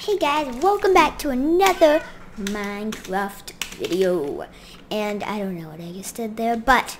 Hey guys, welcome back to another Minecraft video. And I don't know what I just did there, but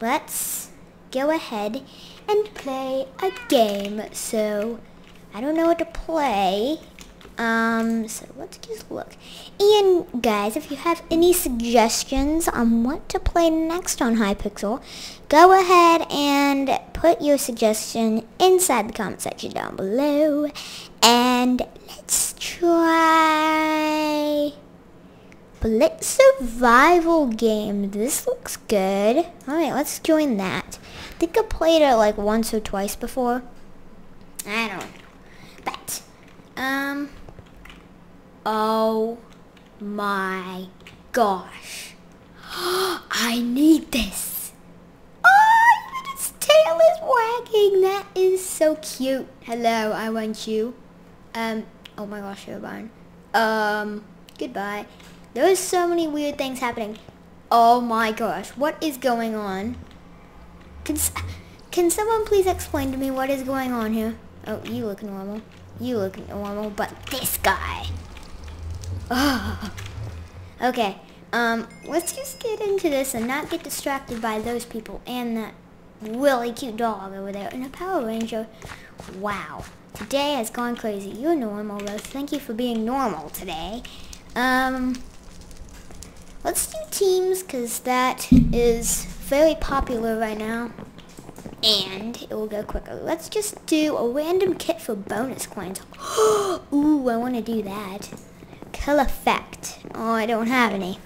let's go ahead and play a game. So, I don't know what to play. Um, so let's just look. And guys, if you have any suggestions on what to play next on Hypixel, go ahead and put your suggestion inside the comment section down below. And let's try Blitz Survival Game. This looks good. Alright, let's join that. I think I played it like once or twice before. I don't know. But, um, oh my gosh. I need this. Oh, its tail is wagging. That is so cute. Hello, I want you. Um, oh my gosh, you're mine. Um, goodbye. There's so many weird things happening. Oh my gosh, what is going on? Can, can someone please explain to me what is going on here? Oh, you look normal. You look normal, but this guy. Oh. Okay, um, let's just get into this and not get distracted by those people and that really cute dog over there and a Power Ranger. Wow. Today has gone crazy. You're normal, though. Thank you for being normal today. Um, let's do teams, because that is very popular right now. And it will go quicker. Let's just do a random kit for bonus coins. Ooh, I want to do that. Kill effect. Oh, I don't have any.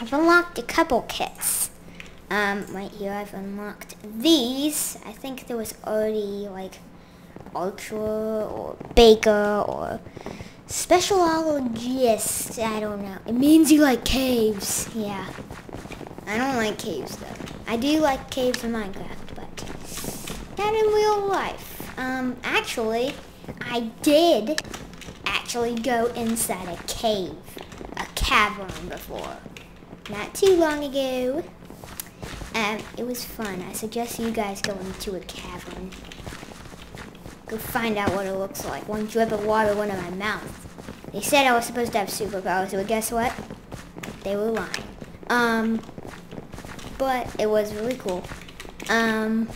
I've unlocked a couple kits. Um, right here I've unlocked these. I think there was already like Ultra or Baker or Specialologist. I don't know. It means you like caves. Yeah. I don't like caves though. I do like caves in Minecraft, but not in real life. Um, actually, I did actually go inside a cave, a cavern before. Not too long ago. Um, it was fun. I suggest you guys go into a cavern. Go find out what it looks like. One drip of water went in my mouth. They said I was supposed to have superpowers, but guess what? They were lying. Um, but it was really cool. Um,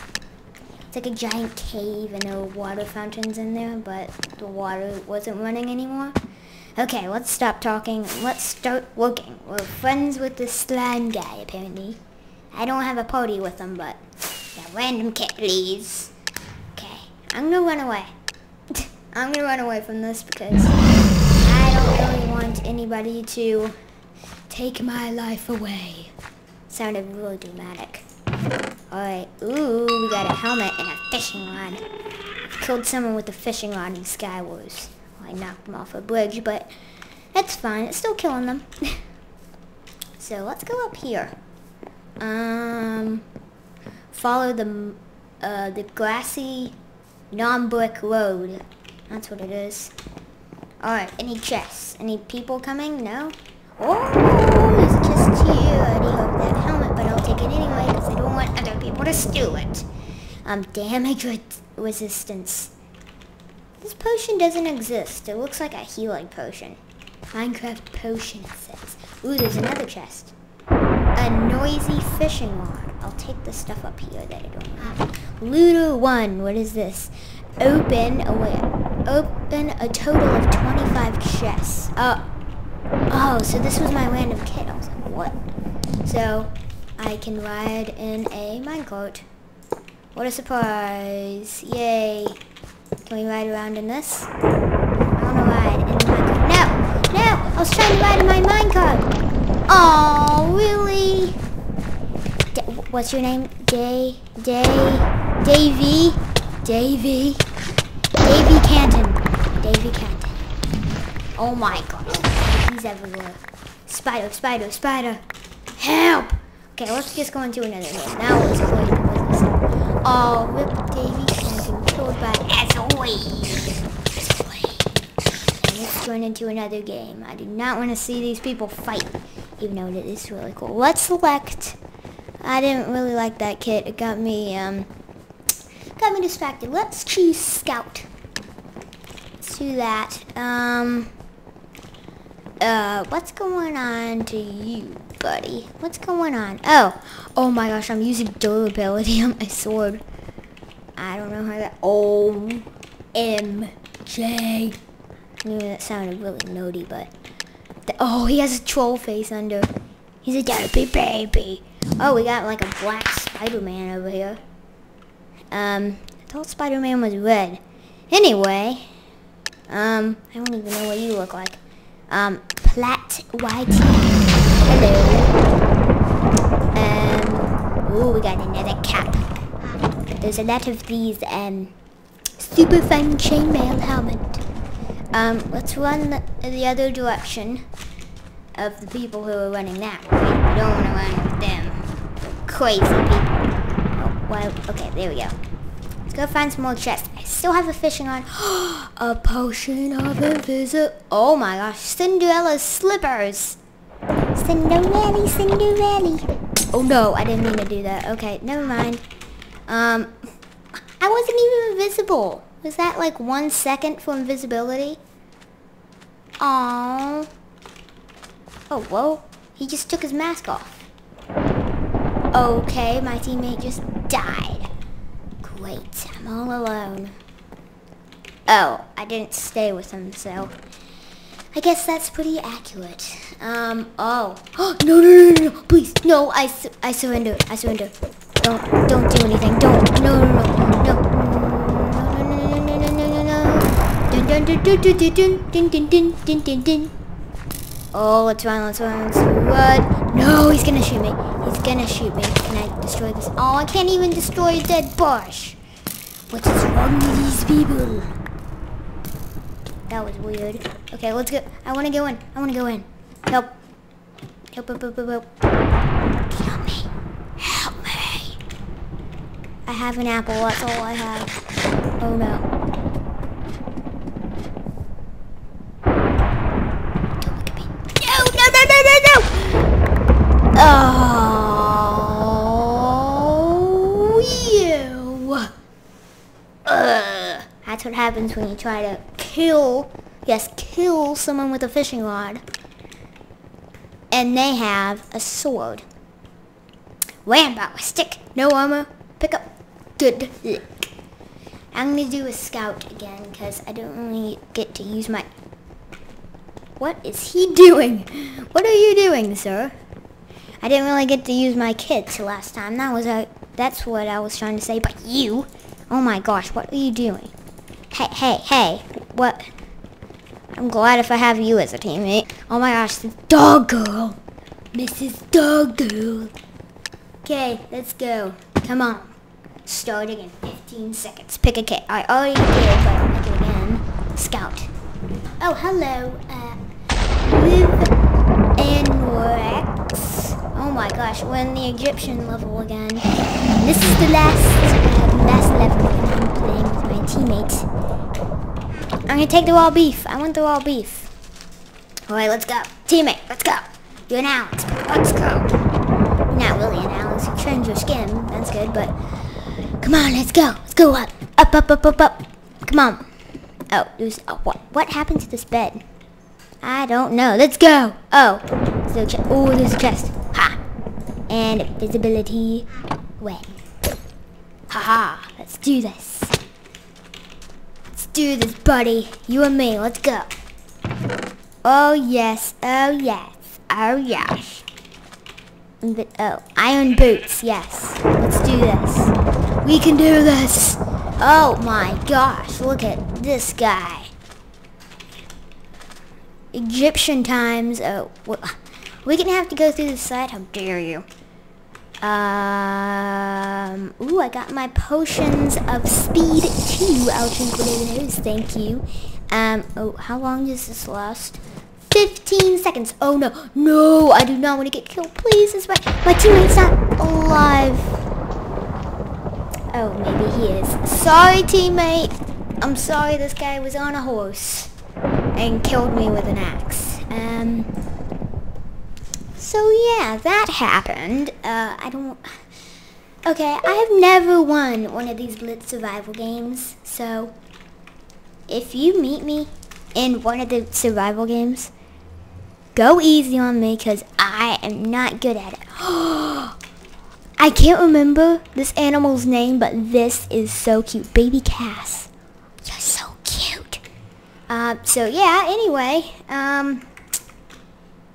it's like a giant cave and there were water fountains in there, but the water wasn't running anymore. Okay, let's stop talking. Let's start working. We're friends with the slime guy, apparently. I don't have a party with them, but... Yeah, random kit, please. Okay, I'm gonna run away. I'm gonna run away from this because I don't really want anybody to take my life away. Sounded really dramatic. Alright, ooh, we got a helmet and a fishing rod. Killed someone with a fishing rod in Skywars. Well, I knocked them off a bridge, but that's fine. It's still killing them. so let's go up here. Um, follow the uh, the grassy non-brick road. That's what it is. Alright, any chests? Any people coming? No? Oh, there's a chest here. I already have that helmet, but I'll take it anyway because I don't want other people to steal it. Um, damage re resistance. This potion doesn't exist. It looks like a healing potion. Minecraft potion, it says. Ooh, there's another chest. A noisy fishing rod. I'll take the stuff up here that I don't have. Looter 1, what is this? Open, wait, open a total of 25 chests. Oh, oh, so this was my random kit. I was like, what? So, I can ride in a minecart. What a surprise. Yay. Can we ride around in this? I want to ride in the minecart. No! No! I was trying to ride in my minecart! Oh, really? D what's your name? Day, Day, Davy, Davy, Davy Canton, Davy Canton. Oh my god, he's everywhere. Spider, spider, spider. Help! Okay, let's just go into another room. Now let's play the business. Oh, rip Davy Canton killed by Azoid. Let's join into another game. I do not want to see these people fight even though it is really cool. Let's select. I didn't really like that kit. It got me, um, got me distracted. Let's choose Scout. let's do that. Um, uh, what's going on to you, buddy? What's going on? Oh, oh my gosh, I'm using durability on my sword. I don't know how that. O M J. I knew that sounded really notey, but. Oh, he has a troll face under. He's a derpy baby. Oh, we got like a black Spider-Man over here. Um, I thought Spider-Man was red. Anyway, um, I don't even know what you look like. Um, Plat White. Hello. Um, ooh, we got another cap. There's a lot of these, um, super fun chainmail helmet. Um, let's run the, the other direction of the people who are running that way. We don't want to run with them. Crazy people. Oh, well, okay, there we go. Let's go find some more chests. I still have a fishing rod. a potion of invisible. Oh my gosh, Cinderella's slippers. Cinderella, Cinderella. Oh no, I didn't mean to do that. Okay, never mind. Um, I wasn't even invisible. Was that like one second for invisibility? Aww. Oh, whoa. He just took his mask off. Okay, my teammate just died. Great, I'm all alone. Oh, I didn't stay with him, so... I guess that's pretty accurate. Um, oh. no, no, no, no, no, please. No, I, su I surrender. I surrender. Don't, don't do anything. Don't. No, no, no, Oh, let's run, let's run, let's run. No, he's gonna shoot me. He's gonna shoot me. Can I destroy this? Oh, I can't even destroy a dead bush. What is wrong with these people? That was weird. Okay, let's go. I want to go in. I want to go in. Help. Help, help, help, help, help. Help me. Help me. I have an apple. That's all I have. Oh, no. Oh, you. Ugh. That's what happens when you try to kill, yes, kill someone with a fishing rod. And they have a sword. Rambo, stick, no armor, pick up, good luck. I'm going to do a scout again because I don't really get to use my... What is he doing? What are you doing, sir? I didn't really get to use my kits last time. That was a, that's what I was trying to say. But you, oh my gosh, what are you doing? Hey, hey, hey, what? I'm glad if I have you as a teammate. Oh my gosh, the dog girl. Mrs. Dog Girl. Okay, let's go. Come on. Starting in 15 seconds. Pick a kit. I already did, but I'll make it again. Scout. Oh, hello. Uh, and Rex. Oh my gosh, we're in the Egyptian level again. This is the last, teammates. I'm gonna take the raw beef. I want the raw beef. Alright, let's go. Teammate, let's go. You're an Alex. Let's go. Not really an Alex. You your skin. That's good, but... Come on, let's go. Let's go up. Up, up, up, up, up. Come on. Oh, there's... Oh, what, what happened to this bed? I don't know. Let's go. Oh. There's a oh, there's a chest Ha! and visibility when. Haha, let's do this. Do this, buddy. You and me, let's go. Oh yes, oh yes, oh yes. Oh, iron boots, yes. Let's do this. We can do this. Oh my gosh, look at this guy. Egyptian times. Oh, we're gonna have to go through the side. How dare you? Um, ooh, I got my potions of speed too. Ouch, nose, thank you. Um, oh, how long does this last? 15 seconds. Oh no, no, I do not want to get killed. Please, this my, my teammate's not alive. Oh, maybe he is. Sorry, teammate. I'm sorry this guy was on a horse and killed me with an axe. Um, so yeah, that happened. Uh, I don't... Okay, I have never won one of these Blitz survival games, so... if you meet me in one of the survival games, go easy on me because I am not good at it. I can't remember this animal's name, but this is so cute. Baby Cass. You're so cute. Uh, so yeah, anyway, um,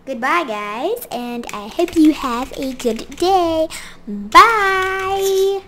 goodbye guys, and I hope you have a good day. Bye.